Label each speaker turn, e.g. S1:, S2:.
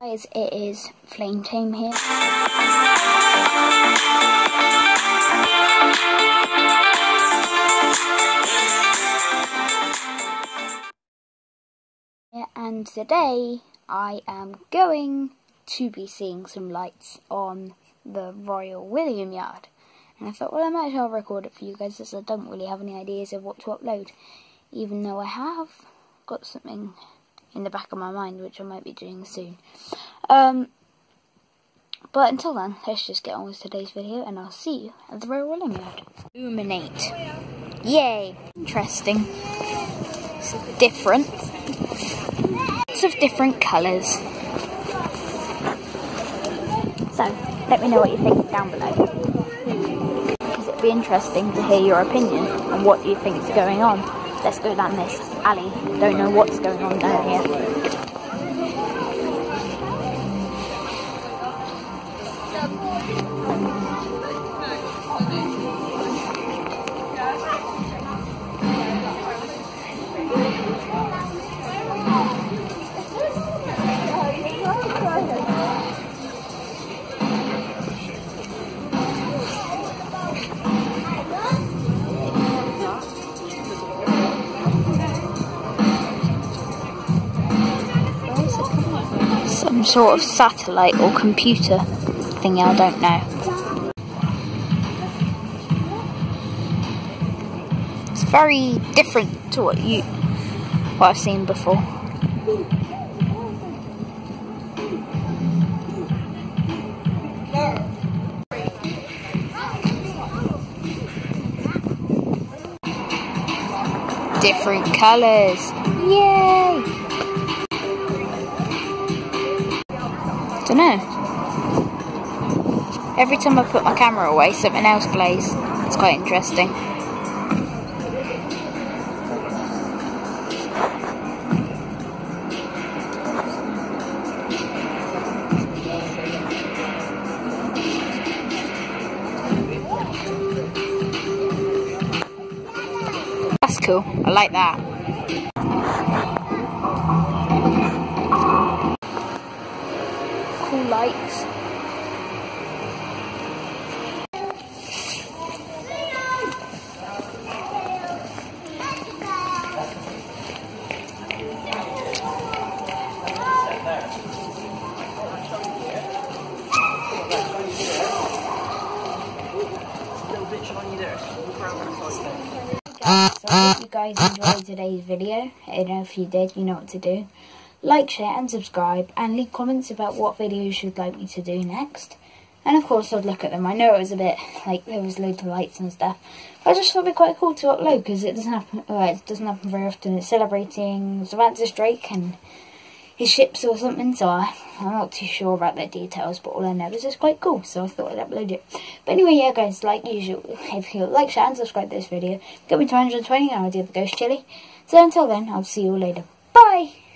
S1: Guys, it is Flame Tame here. And today I am going to be seeing some lights on the Royal William Yard. And I thought, well, I might as well record it for you guys as I don't really have any ideas of what to upload. Even though I have got something in the back of my mind, which I might be doing soon. Um, but until then, let's just get on with today's video, and I'll see you at the Royal William Yard. Illuminate. Yay! Interesting. It's different. Lots of different colours. So, let me know what you think down below. Because it'd be interesting to hear your opinion on what you think is going on. Let's go down this alley. Don't know what's going on down here. Some sort of satellite or computer thingy, I don't know. It's very different to what you what I've seen before. Different colours. Yay! Don't know. Every time I put my camera away, something else plays. It's quite interesting. That's cool. I like that. Lights. So I hope you guys enjoyed today's video. And if you did, you know what to do like, share and subscribe and leave comments about what videos you'd like me to do next. And of course I'd look at them. I know it was a bit, like, there was loads of lights and stuff. But I just thought it'd be quite cool to upload because it doesn't happen, well, it doesn't happen very often. It's celebrating Francis Drake and his ships or something, so I, I'm not too sure about their details, but all I know is it's quite cool, so I thought I'd upload it. But anyway, yeah guys, like usual, if you like, share and subscribe to this video, get me to 120 and I'll do the Ghost Chili. So until then, I'll see you all later. Bye!